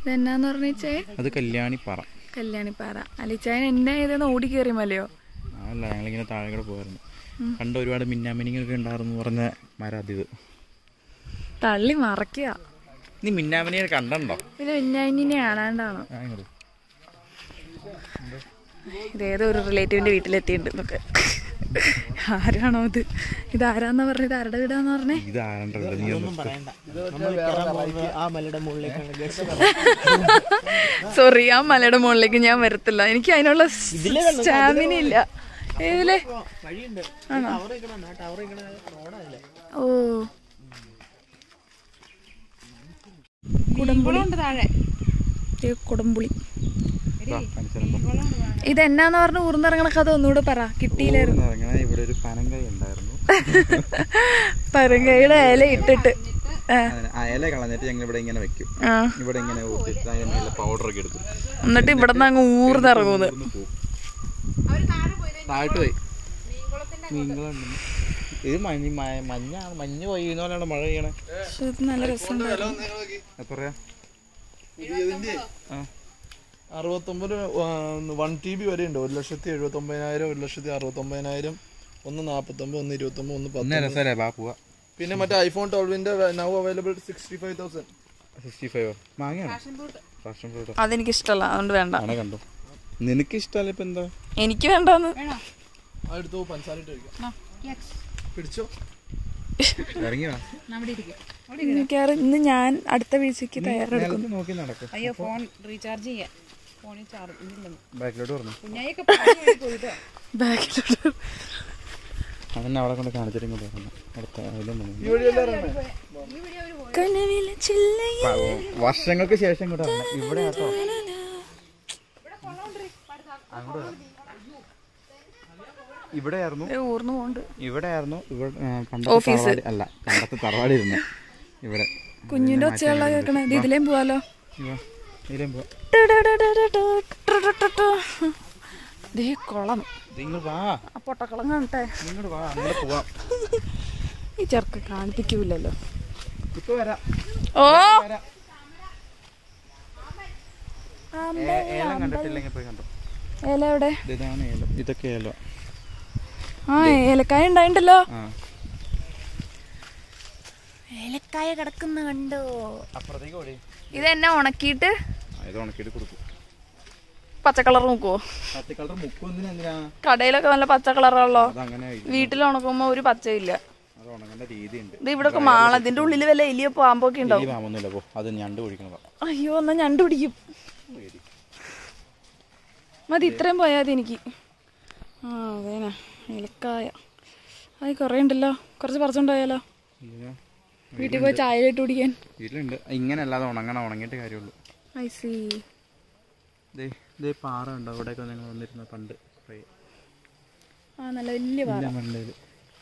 ഇതെന്നാന്ന് പറഞ്ഞേ അത് കല്യാണിപ്പാറ. കല്യാണിപ്പാറ. അലിച്ചായൻ എന്നെ ഇതെന്ന് ഓടി കയറി മലയോ? അല്ല ഞങ്ങളിങ്ങനെ താഴെ കൂടെ പോയിരുന്നു പണ്ട് ഒരുപാട് മിന്നാമിനിങ്ങൊക്കെ ഉണ്ടായിരുന്നു പറഞ്ഞ മരാതിത് തള്ളി മറക്കുക നീ മിന്നാമിനിയെ കണ്ടോ ഇത് മിന്നാമിനിനെ കാണാണ്ടാണോ. ഇതേതോ ഒരു റിലേറ്റീവിന്റെ വീട്ടിലെത്തിയിട്ടുണ്ട് എന്നൊക്കെ. ആരാണോ ഇത്? ഇത് ആരാന്നാ പറഞ്ഞത് ആരുടെ വീടാന്ന് പറഞ്ഞേ? ഇത് സോറി ആ മലയുടെ മുകളിലേക്ക് ഞാൻ വരത്തില്ല. എനിക്ക് അതിനുള്ള സ്റ്റാമിന ഇല്ല. ഏതിലെ? ആണോ? ഓ. കുടംപുളി. കുടംപുളി. ഇത് എന്നാന്ന് പറഞ്ഞ ഊർന്നിറങ്ങണ കഥ ഒന്നുകൂടെ പറ. കിട്ടിയില്ലായിരുന്നു ഇവിടെ ഒരു പനങ്കൈ ഉണ്ടായിരുന്നു. പരങ്കയുടെ ഇല ഇട്ടിട്ട്. ഇല കളഞ്ഞിട്ട് ഞങ്ങൾ ഇവിടെ ഇങ്ങനെ വെക്കും. ഇവിടെ ഇങ്ങനെ പൗഡർ ഒക്കെ എടുത്തു എന്നിട്ട് ഇവിടെ നിന്ന് അങ്ങ് ഊർന്നിറങ്ങുന്നത് താഴ്ത്തു പോയി. ഇത് മഞ്ഞ് മഞ്ഞാണ് മഞ്ഞ് പോയി പോലെയാണ് മഴ പെയ്യണേ. നല്ല രസം എത്രയാ ആ. അറുപത്തൊമ്പത് വൺ ടി ബി വരെ ഉണ്ട്. ഒരു ലക്ഷത്തി എഴുപത്തി ഒമ്പതിനായിരം ഒരു ലക്ഷത്തി അറുപത്തി ഒമ്പതിനായിരം ഒന്ന് നാൽപ്പത്തൊമ്പത് ഒന്ന് ഇരുപത്തൊമ്പത് ഒന്ന് പത്ത് പിന്നെ മറ്റേ iPhone ട്വൽവിന്റെ now available sixty five thousand sixty five അതെനിക്ക് ഇഷ്ടമല്ല അതുകൊണ്ട് വേണ്ട. കണ്ടോ. നിനക്ക് ഇഷ്ടമല്ല ഇപ്പൊ എന്താ? എനിക്ക് വേണ്ടെന്ന്. അടുത്ത് പിടിച്ചോ? ഇന്ന് ഞാൻ അടുത്ത വീഴ്ചക്ക് തയ്യാറെടുക്കും നിലത്ത് നോക്കി നടക്കും. അയ്യോ ഫോൺ റീചാർജ് ഇല്ലെന്ന് ബാക്കിലോട്ട് പറഞ്ഞു ബാക്കിലോട്ട്. അവിടെ കൊണ്ട് കാണിച്ചിട്ട് ഇങ്ങോട്ട് വരണം. അടുത്ത വർഷങ്ങൾക്ക് ശേഷം ഇവിടെ കേട്ടോ ഇവിടെയായിരുന്നു. ഊർന്നു പോണ്ട്. ഇവിടെയായിരുന്നു. ഇവിടെ അല്ല പണ്ടത്തെ തറവാടി ഇരുന്ന് ഇവിടെ. കുഞ്ഞിന്റെ ഒച്ചയുള്ള കേൾക്കണേ ഇതിലേം പോവാലോ. ദേ കുളം. ആ പൊട്ടക്കുളം കാണട്ടെ. ഈ ചെറുക്ക് കാണിപ്പിക്കൂലല്ലോ ഓ! ഏലം എവിടെ? ഇത് ഇതൊക്കെ ഏലം. ആ ഏലക്കായ ഉണ്ടായിണ്ടല്ലോ. ആ. ഏലക്കായ കിടക്കുന്ന കണ്ടോ? ഓടി. ഇതെന്നെ ഉണക്കിയിട്ട് ഇത് ഉണക്കിയിട്ട് കൊടുക്കും. എന്തിനാ കടയിലൊക്കെ നല്ല പച്ച കളറാണല്ലോ. അതങ്ങനെ വീട്ടിൽ ഉണക്കുമ്പോ ഒരു പച്ചയില്ല. ഇത് ഇവിടെ മാള. ഇതിന്റെ ഉള്ളിൽ വല്ല എലിയോ പാമ്പൊക്കെ ഉണ്ടാവും അത് ഞണ്ട് അയ്യോ എന്നാ ഞണ്ട് പിടിക്കും മതി ഇത്രയും പോയാതി മതി എനിക്ക്. ആ അതേനാ. ഇലക്കായ അത് കുറേ ഉണ്ടല്ലോ. കുറച്ച് പറിച്ചുണ്ടായാലോ. വീട്ടിൽ പോയി ചായ ഇട്ട് കുടിക്കാൻ. വീട്ടിലുണ്ട്. ഇങ്ങനെ അല്ലാതെ ഉണങ്ങണം ഉണങ്ങിയിട്ട് കാര്യമുള്ളൂ. ഐ സീ ദേ പാറ ഉണ്ടോ ഇവിടെയൊക്കെ ഞങ്ങൾ വന്നിരുന്ന പണ്ട് കുറേ. ആ നല്ല വലിയ പാറ. പണ്ട് ഇത്.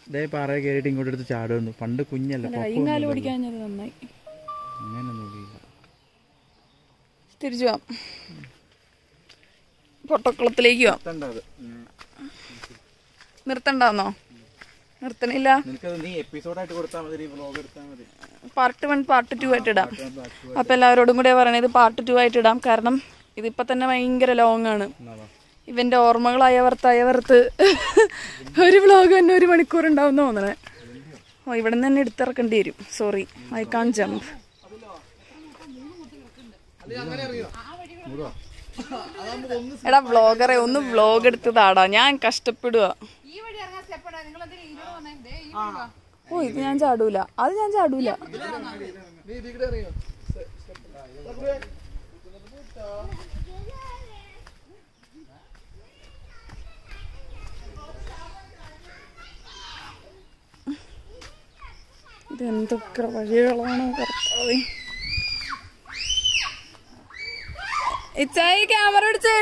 ദേ പാറ കയറിയിട്ട് ഇങ്ങോട്ട് എടുത്ത് ചാടുന്നു. പണ്ട് കുഞ്ഞല്ല നല്ല പൊക്കം കൈയും കാലും ഒന്നുമില്ലല്ലോ. ഓടിക്കാഞ്ഞത് നന്നായി. അങ്ങനെ ഇല്ല. തിരിച്ചു പോവാം പൊട്ടക്കുളത്തിലേക്ക് പോവാം നിർത്തണ്ടാന്നോ? നിർത്തണില്ല. പാർട്ട് വൺ പാർട്ട് ടു ആയിട്ട് ഇടാം. അപ്പം എല്ലാവരോടും കൂടെ പറയണത് പാർട്ട് ടു ആയിട്ട് ഇടാം. കാരണം ഇതിപ്പോൾ തന്നെ ഭയങ്കര ലോങ് ആണ്. ഇവന്റെ ഓർമ്മകൾ അയവർത്ത് അയവർത്ത് ഒരു വ്ലോഗ് തന്നെ ഒരു മണിക്കൂർ ഉണ്ടാവും തോന്നണേ. ഓ ഇവിടെ നിന്ന് തന്നെ എടുത്തിറക്കേണ്ടി വരും. സോറി ഐ കാൺ ജമ്പ് എടാ വ്ളോഗറെ ഒന്ന് വ്ളോഗ് എടുത്തതാടാ. ഞാൻ കഷ്ടപ്പെടുക ഓ ഇത് ഞാൻ ചാടൂല. അത് ഞാൻ ചാടൂല. ഇത് എന്തൊക്കെ വഴികളാണ് കർത്താവേ? ഇച്ചായി ക്യാമറ പിടിച്ചേ.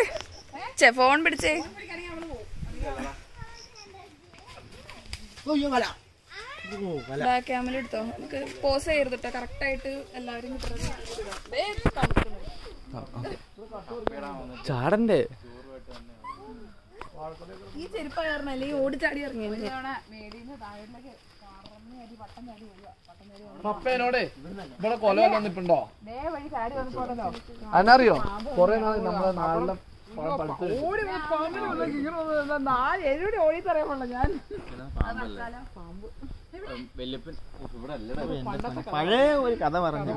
ചെ ഫോൺ പിടിച്ചേ. ബാക്ക് ക്യാമറ എടുത്തോ? നമുക്ക് പോസ് ചെയ്തിട്ടോ കറക്റ്റ് ആയിട്ട് എല്ലാവരും. ചാടണ്ടേ? ഈ ചെരുപ്പ് കാരണല്ലേ ഈ ഓടിച്ചാടി പപ്പേനോടെ ഇവിടെ കൊല വന്നിട്ടുണ്ടോ അതിനറിയോ കൊറേ നാൾ നമ്മളെ നാളിലെ പഠിത്തം വല്യപ്പൻ. ഇവിടെ അല്ലടാ പഴയ ഒരു കഥ പറഞ്ഞു.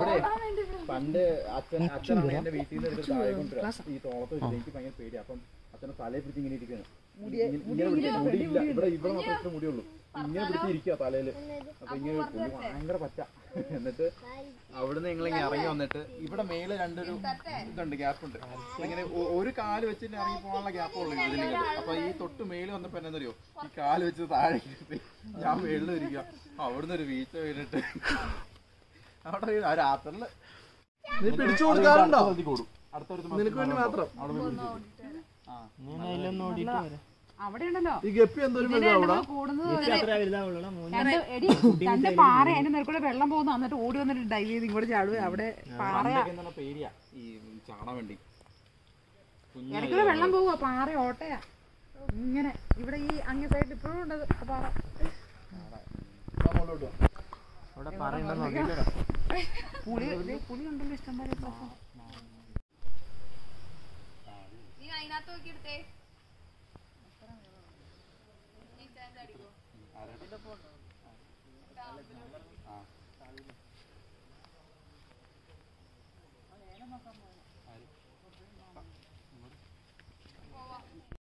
പണ്ട് അച്ഛൻ അച്ഛൻ അമ്മേന്റെ വീട്ടിൽ നിന്ന് എടുത്ത് താഴെ കൊണ്ടുവരാ ഈ തോളത്ത് വെച്ചിട്ട് എനിക്ക് ഭയങ്കര പേടി അപ്പം അച്ഛനെ തലയെ പിടിച്ച് ഇങ്ങനെ ഇരിക്കണം ഇങ്ങനെ പിടിച്ച് മുടിയില്ല. ഇവിടെ ഇവിടെ മാത്രമേ ഇത്ര മുടിയുള്ളൂ. ഇങ്ങനെ പിടിച്ച് ഇരിക്കുക തലയിൽ. അപ്പൊ ഇങ്ങനെ ഭയങ്കര പറ്റ എന്നിട്ട് അവിടുന്ന് നിങ്ങൾ ഇങ്ങനെ ഇറങ്ങി വന്നിട്ട് ഇവിടെ മേലെ രണ്ടൊരു ഇതുണ്ട് ഗ്യാപ്പ് ഉണ്ട് ഇങ്ങനെ ഒരു കാൽ വെച്ചിട്ട് ഇറങ്ങി പോകാനുള്ള ഗ്യാപ്പ് ഉള്ളു ഇതിന് അപ്പൊ ഈ തൊട്ട് മേളിൽ വന്നപ്പോ എന്നറിയോ ഈ കാൽ വെച്ച് താഴെ ഞാൻ മേളിൽ ഇരിക്കുക അവിടുന്ന് ഒരു വീഴ്ച വീണിട്ട് അവിടെ ആ രാത്രിയിൽ നീ പിടിച്ചു കൊടുക്കാറുണ്ടോ? അടുത്തൊരു നിനക്ക് വേണ്ടി മാത്രം. അതിലൊന്നും ഓടിയിട്ട് വരാം അവിടെ ഉണ്ടല്ലോ ഈ ഗപ്പി എന്തോരം കൂടുന്നത് രണ്ട് പാറ അതിന്റെ നിരക്കൂടെ വെള്ളം പോകുന്നു. എന്നിട്ട് ഓടി വന്നിട്ട് ഡൈവ് ചെയ്ത് ഇങ്ങോട്ട് ചാടുക അവിടെ പാറ പേടിയാ ഈ ചാടാൻ വേണ്ടി ഇടയ്ക്കൂടെ വെള്ളം പോവുക പാറ ഓട്ടയാ. ഇങ്ങനെ. ഇവിടെ ഈ അങ്ങേ സൈഡിൽ ഇപ്പോഴും ഉണ്ട് പാറ. പുളി ദേ പുളി ഉണ്ടല്ലോ ഇഷ്ടം പോലെ ഇപ്രാവശ്യം.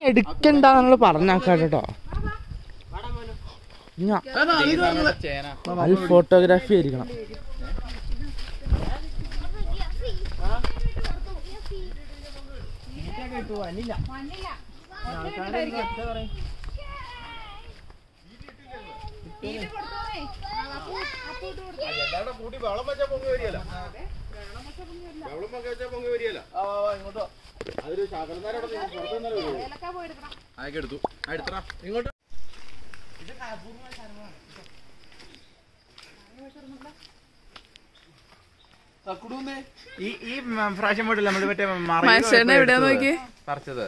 എടുക്കണ്ടെന്നുള്ള പറഞ്ഞാക്കാം കേട്ടോ ചേന അത് ഫോട്ടോഗ്രാഫി ആയിരിക്കണം കൂട്ടി വെള്ളം വെച്ചാൽ പൊങ്ങി വരികയല്ലോ. വെള്ളം വെച്ചാൽ പൊങ്ങി വരികയല്ലോ. ഇങ്ങോട്ടോ എടുത്തു ആ എടുത്തടാ ഇങ്ങോട്ട് തക്കുടൂന്നേ ഈ ഈ പ്രാവശ്യം പോയിട്ടില്ല നമ്മൾ മറ്റേ മനുഷ്യനെ എവിടെയാ നോക്കി പറിച്ചത്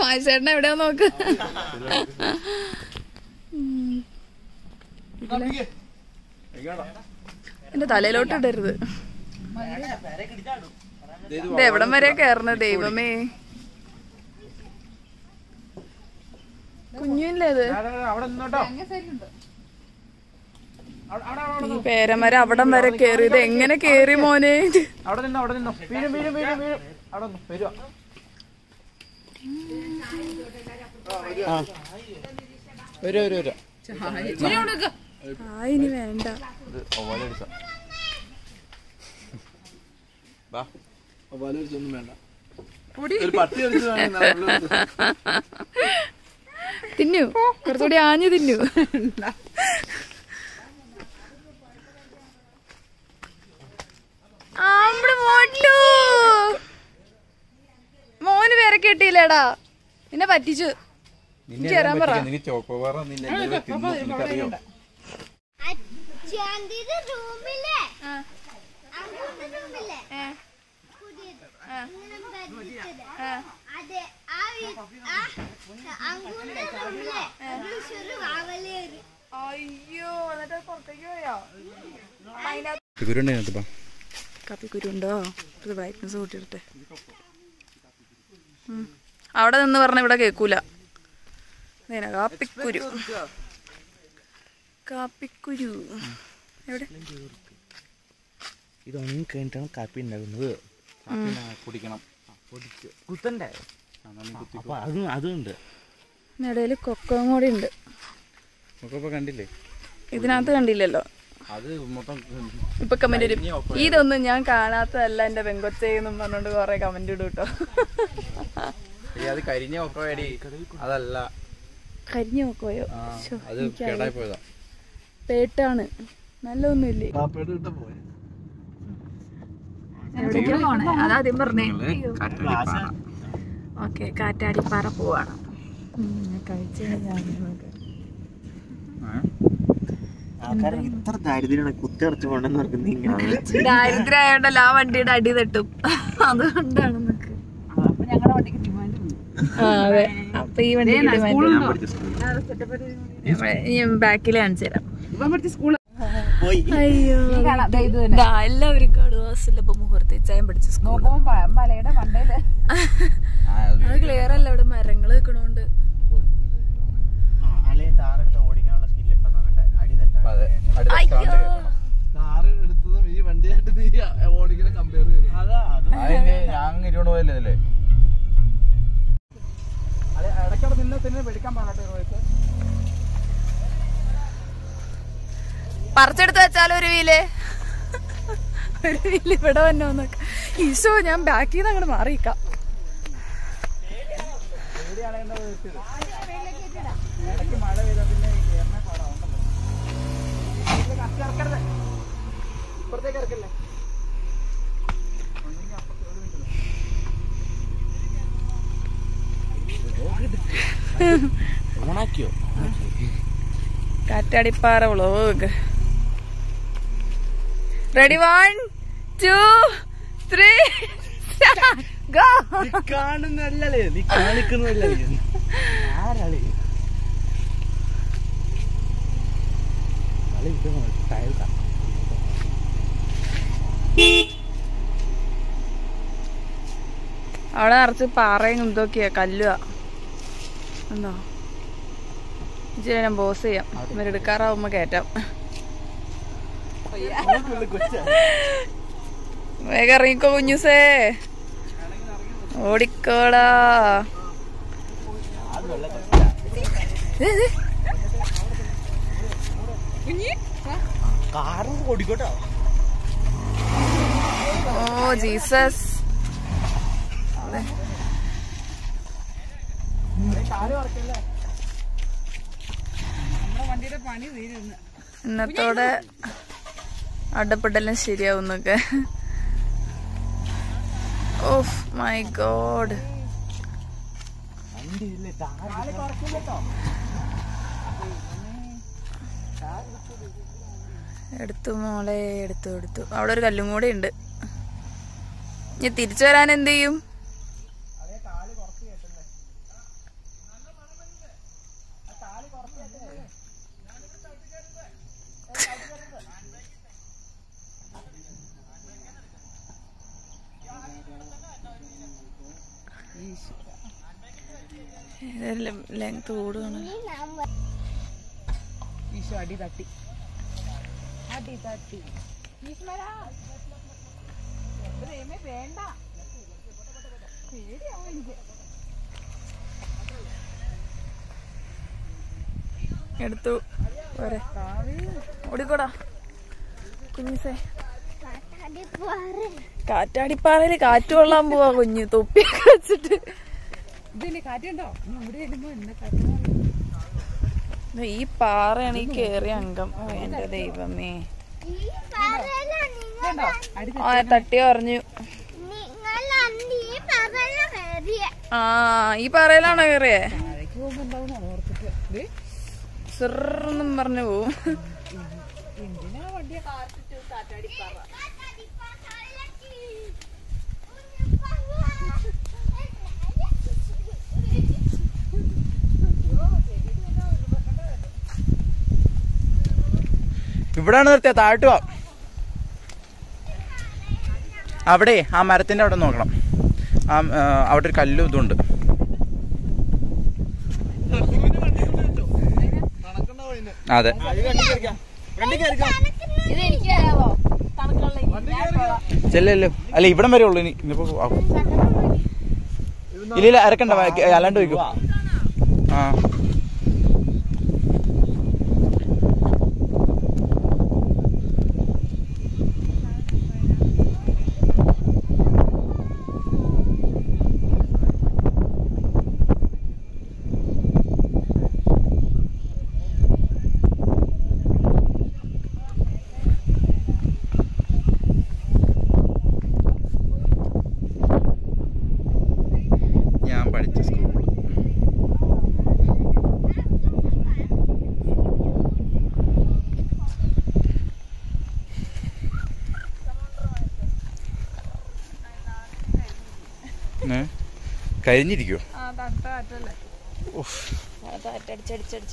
മായച്ചേട്ടൻ എവിടെയാ നോക്ക് എന്റെ തലയിലോട്ട് ഇടരുത്. ഇത് എവിടം വരെ കേറണ ദൈവമേ. കുഞ്ഞില്ലേ ഇത്? ഈ പേരമര അവിടം വരെ കേറി. ഇത് എങ്ങനെ കേറി മോനെ? അവിടെ നിന്നോ അവിടെ നിന്നോ വീഴും വീഴും വീഴും വീഴും അവിടെ നിന്ന് വരുവാ വരും വരും. വരും ഇനി വേണ്ട. തിന്നു. കുറച്ചുകൂടി ആഞ്ഞു തിന്നു. മോന് പേരെ കിട്ടിയില്ലേടാ. നിന്നെ പറ്റിച്ചു. ചേരാൻ പറഞ്ഞു പറ. ചോക്കോബാർ എനിക്കറിയോ. അച്ഛാന്തിയുടെ റൂമിലെ. അങ്ങോട്ട് റൂമിലെ. പുതിയത്. ഇങ്ങനെ ബെഡിട്ടത് അതെ ആ വീ- ആ അങ്ങോട്ട് റൂമിലെ ഒരു ചെറു വാവലേറി. അയ്യോ എന്നിട്ട് പുറത്തേക്ക് പോയോ? ഗുരുണ്ടായിരുന്നു കാപ്പിക്കുരുണ്ടോ ഇത് ബ്രൈറ്റ്നസ് കൂട്ടിയിട്ടെ ഉം. അവിടെ നിന്ന് പറഞ്ഞ ഇവിടെ കേക്കൂല. കാപ്പിക്കുരു കാപ്പിക്കുരു. എവിടെ? ഇതൊന്നും കഴിഞ്ഞിട്ടാണ് കാപ്പി ഉണ്ടാകുന്നത് കുടിക്കണം. കുത്തണ്ടേ? അപ്പൊ അതും അതുണ്ട്. ഇടയിൽ കൊക്കവും കൂടി ഉണ്ട് കണ്ടില്ലേ? ഇതിനകത്ത് കണ്ടില്ലല്ലോ. അത് മൊത്തം ഇപ്പൊ കമന്റ് വരും ഇതൊന്നും ഞാൻ കാണാത്തതല്ല എന്റെ പെങ്കൊച്ചെന്നും പറഞ്ഞോണ്ട് കൊറേ കമന്റ് ഇടും കേട്ടോ അത് കരിഞ്ഞ ഒക്കടി അതല്ല. കരിഞ്ഞ നോക്കോയോ അത് കേടായി പോയതാ. പേട്ടാണ്. നല്ലൊന്നുമില്ലേ ഒന്നുമില്ലേ ഓക്കെ കാറ്റാടിപ്പാറ പോവാണ്. ഇത്ര ദാരിദ്ര്യമാണ് കുത്തിറച്ച് ആ വണ്ടിയുടെ അടി തട്ടും. അതുകൊണ്ടാണ് നിനക്ക് അപ്പൊ ഞങ്ങളുടെ വണ്ടിക്ക് ഡിമാൻഡ് ഉണ്ട്. ആ അതെ. അപ്പൊ ഈ വണ്ടി ബാക്കിൽ കാണിച്ചു തരാം. ഇവൻ പഠിച്ച സ്കൂൾ അയ്യോ. എല്ലാവരും കടുവാസിലെ മുഹൂർത്തി ചായം പഠിച്ച സ്കൂൾ അത് ക്ലിയർ അല്ല ഇവിടെ മരങ്ങൾ വെക്കണോണ്ട്. ഞാൻ ഇരുപത് പോയല്ലേ ഇടയ്ക്കവിടെ നിന്നെ തന്നെ വെടിക്കാൻ പാടട്ടെ പറിച്ചെടുത്ത് വെച്ചാലോ ഒരു വീൽ. ഒരു വീൽ ഇവിടെ വന്നോ എന്നൊക്കെ. ഈശോ ഞാൻ ബാക്കിൽ നിന്ന് അങ്ങോട്ട് മാറിയിക്കാം. ഇപ്പുറത്തേക്ക് ഇറക്കല്ലേ ഓണാക്കിയോ Kattadipara vlog. Ready one two three കാണുന്നല്ലേ നീ കാണിക്കുന്നല്ലേ ആരാളി? അവിടെ നിറച്ച് പാറയും ഇതൊക്കെയാ കല്ലുവാ. എന്തോ? ഇച്ചിരി ഞാൻ ബോസ് ചെയ്യാം. ഇവരെടുക്കാറാവുമ്പോ കയറ്റാം. വേഗം ഇറങ്ങിക്കോ കുഞ്ഞുസേ. ഓടിക്കോടാ. ഓ ജീസസ്. എന്നത്തോടെ അടപ്പെടെല്ലാം ശരിയാവുന്നൊക്കെ. Of my god. എടുത്തു മോളെ എടുത്തു എടുത്തു. അവിടെ ഒരു കല്ലും കൂടെ ഉണ്ട്. ഇനി തിരിച്ചു വരാൻ എന്ത് ചെയ്യും? ലെങ്ത് കൂടുകയാണല്ലോ ഈശോ അടി തട്ടി. അടി തട്ടി. വേണ്ട. പേടിയാവും എനിക്ക്. എടുത്തു. പോരെ. ഓടിക്കോടാ. കുഞ്ഞിസേ. കാറ്റാടിപ്പാറയിൽ കാറ്റ് കൊള്ളാൻ പോവാ കുഞ്ഞ്. തൊപ്പി വെച്ചിട്ട്. ഈ പാറയാണ് ഈ കേറിയ അംഗം. ഓ, എന്റെ ദൈവമേ. ഈ പറയല നിങ്ങൾ ആ തട്ടി പറഞ്ഞു നിങ്ങൾ അന്ന് ഈ പറയല ആ ഈ പാറയിലാണോ കേറിയേ? സിറന്നും പറഞ്ഞു പോവും എന്തിനാ വണ്ടിയെ ഇവിടാണ് നിർത്തിയ താഴ്ത്തു അവിടെ ആ മരത്തിന്റെ അവിടെ നോക്കണം. ആ അവിടെ ഒരു കല്ലും ഇതുണ്ട് അതെ. ചെല്ലല്ലോ. അല്ല ഇവിടം വരെ ഉള്ളു ഇനി. ഇനിയിപ്പോ ആവും. ഇല്ല ഇല്ല അരക്കണ്ട. അല്ലാണ്ട് വയ്ക്കും. ആ ഞാൻ പഠിച്ച സ്കൂൾ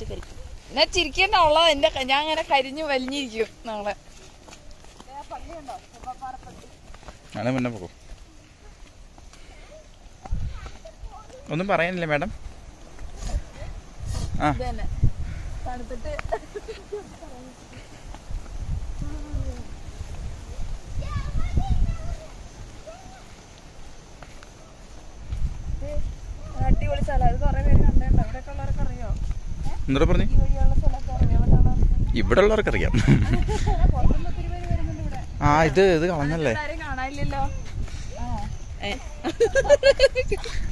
കരിക്കും ഞാൻ ചിരിക്കേണ്ട ഉള്ളത് എന്റെ ഞാൻ അങ്ങനെ കരിഞ്ഞു വലിഞ്ഞിരിക്കും നാളെ. അങ്ങനെ മുന്നേ പോകും. ഒന്നും പറയാനില്ല മാഡം? ആ. തണുത്തിട്ട് അടിപൊളി സ്ഥലം. അത് കുറെ പേര് കണ്ടിട്ടുണ്ടോ. ഇവിടെയൊക്കെ ഉള്ളവർക്ക് അറിയോ? എന്താ പറഞ്ഞു? ഇവിടെ ഉള്ളവർക്ക് അറിയാം. ആ ഇത് ഇത് കളഞ്ഞല്ലേ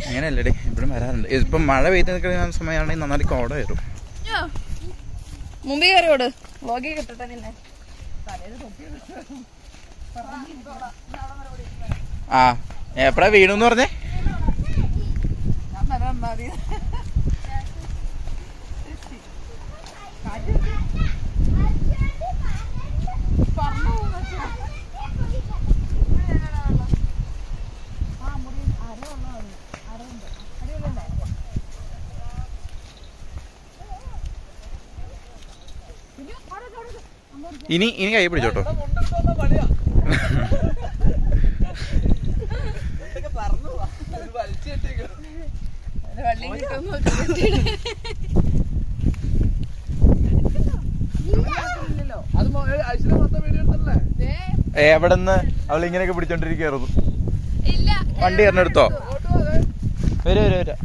അങ്ങനെയല്ലേ ഇവിടെ വരാറുണ്ട്. ഇപ്പം മഴ പെയ്ത് നിൽക്കുന്ന സമയമാണെങ്കിൽ നന്നായി കോട വരും മുമ്പേ കയറിയോട് വ്ളോഗിൽ കിട്ടട്ടെ നിന്നെ. ആ എപ്പഴാ വീണു എന്ന് പറഞ്ഞേ? മതി ഇനി ഇനി കൈ പിടിച്ചോട്ടോ വള്ളി കിട്ടുമെന്ന് നോക്കി അത് ആഴ്ചയിൽ മൊത്തം വീഡിയോ എടുത്തല്ലേ എവിടെന്ന് അവൾ ഇങ്ങനെയൊക്കെ പിടിച്ചോണ്ടിരിക്കുന്നു വണ്ടി എറിഞ്ഞെടുത്തോ വരൂ വരൂ വരാം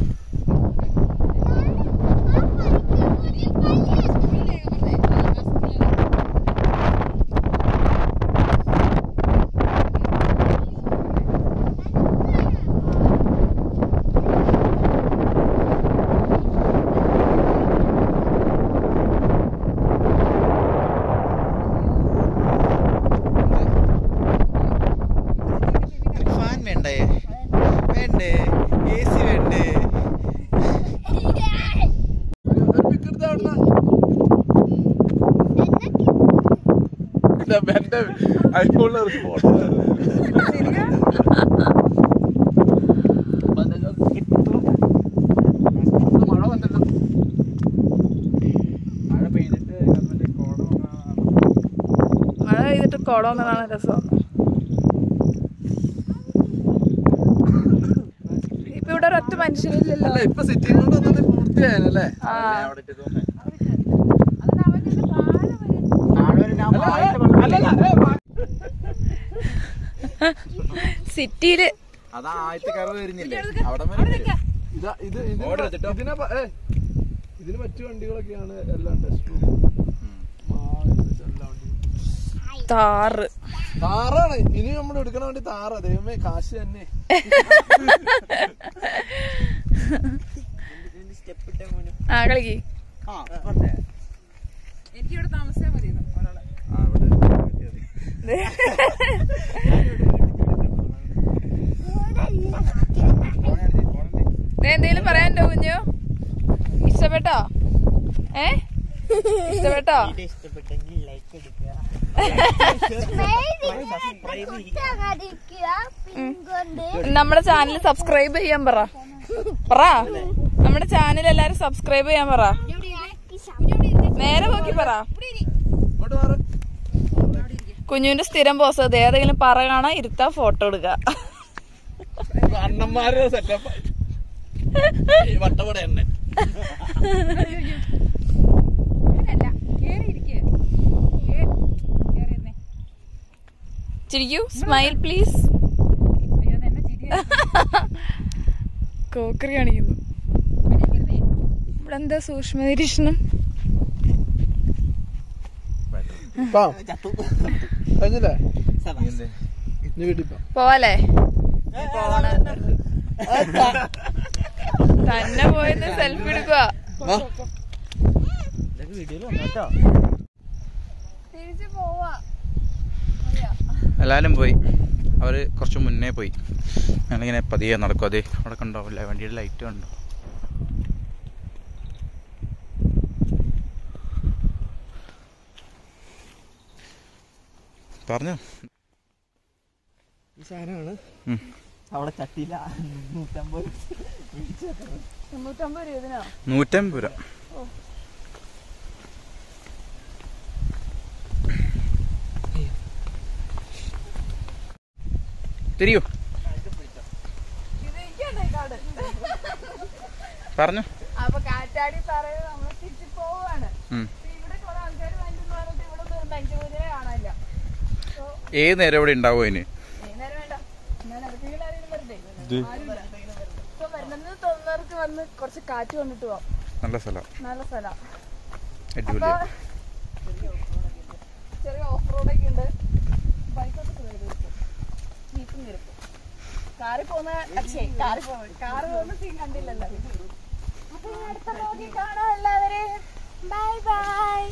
ഫാൻ വേണ്ടേ വേണ്ടേ എ സി വേണ്ടേ എന്റെ ഐഫോണിലെ ഫോട്ടോ മഴ പെയ്തിട്ട് മറ്റേ കോട വന്നാ മഴ പെയ്തിട്ട് കുളം എന്നതാണ് രസം ഇപ്പൊ ഇവിടെ ഒരൊറ്റ മനുഷ്യരില്ലല്ലോ അല്ല ഇപ്പൊ സിറ്റിയിൽ പൂർത്തിയായല്ലേ ആ സിറ്റിയിൽ. അതാ ആദ്യത്തെ കറവ് വരുന്നില്ലേ? അവിടെ. ഇതാ ഇതിന് ഇതിനെ പറ്റിയ വണ്ടികളൊക്കെയാണ് എല്ലാം ടെസ്റ്റ് എല്ലാം താറ്. താറാണ്. ഇനി നമ്മൾ എടുക്കണ വേണ്ടി താറ. ദൈവമേ കാശ് തന്നെ. ആ കളിക്ക്. എനിക്കിവിടെ താമസിച്ചാൽ മതി ഒരാളെ. ആ, ഇവിടെ. എന്തേലും പറയാനുണ്ടോ കുഞ്ഞു? ഇഷ്ടപ്പെട്ടോ? ഏ? ഇഷ്ടപ്പെട്ടോ? പിൻകൊണ്ട് നമ്മുടെ ചാനൽ സബ്സ്ക്രൈബ് ചെയ്യാൻ പറ. പറ. നമ്മുടെ ചാനൽ എല്ലാരും സബ്സ്ക്രൈബ് ചെയ്യാൻ പറ. നേരെ നോക്കി പറ. കുഞ്ഞുവിന്റെ സ്ഥിരം പോസ് അത് ഏതെങ്കിലും പറ കാണാൻ ഇരുത്താ ഫോട്ടോ എടുക്കുക. അണ്ണന്മാരുടെ സെറ്റപ്പ് വട്ടവട എണ്ണ ചിരിക്കൂ സ്മൈൽ പ്ലീസ് കോക്കറി കാണിക്കുന്നു. ഇവിടെ എന്താ സൂക്ഷ്മ നിരീക്ഷണം? പോവാലേ എന്ത്? തന്നെ പോയെന്ന് സെൽഫി എടുക്കുക എല്ലാരും പോയി. അവർ കുറച്ച് മുന്നേ പോയി. ഞങ്ങളിങ്ങനെ പതിയെ നടക്കും. അതെ അവിടെ കണ്ടാവില്ല? വണ്ടിയുടെ ലൈറ്റ് കണ്ടോ. പറഞ്ഞു. ഈ സാധനമാണ്. അവിടെ ചട്ടിയില്ല നൂറ്റമ്പത് രൂപ ഇതിനാ നൂറ്റമ്പത് രൂപ. തിരിയോ. പറഞ്ഞു. അപ്പൊ കാറ്റാടി പറയുന്നത് നമ്മൾ തിരിച്ചു പോവാണ് ഇവിടെ കുറെ ആൾക്കാർ വണ്ടി ഇവിടെ കാണാനില്ല. ഏത് നേരം ഇവിടെ ഉണ്ടാവും അതിന് നേരം വേണ്ട ഞാൻ അടുത്തെങ്കിലും ആരെങ്കിലും വരണ്ടേ ആരും വരാം. ഇപ്പൊ വരണമെന്ന് തോന്നുന്നവർക്ക് വന്ന് കുറച്ച് കാറ്റ് കൊണ്ടിട്ട് പോവാം നല്ല സ്ഥലം. നല്ല സ്ഥലം. ചെറിയ ഓഫ് റോഡൊക്കെ ഉണ്ട്. ബൈക്കൊക്കെ ജീപ്പും കിടക്കും കാറിൽ പോകുന്ന അച്ഛേ കാറിൽ പോകുന്ന കാറ് പോകുന്ന സീൻ കണ്ടില്ലല്ലോ. അപ്പൊ അടുത്ത വ്ലോഗിൽ കാണാം എല്ലാവരെയും. Bye bye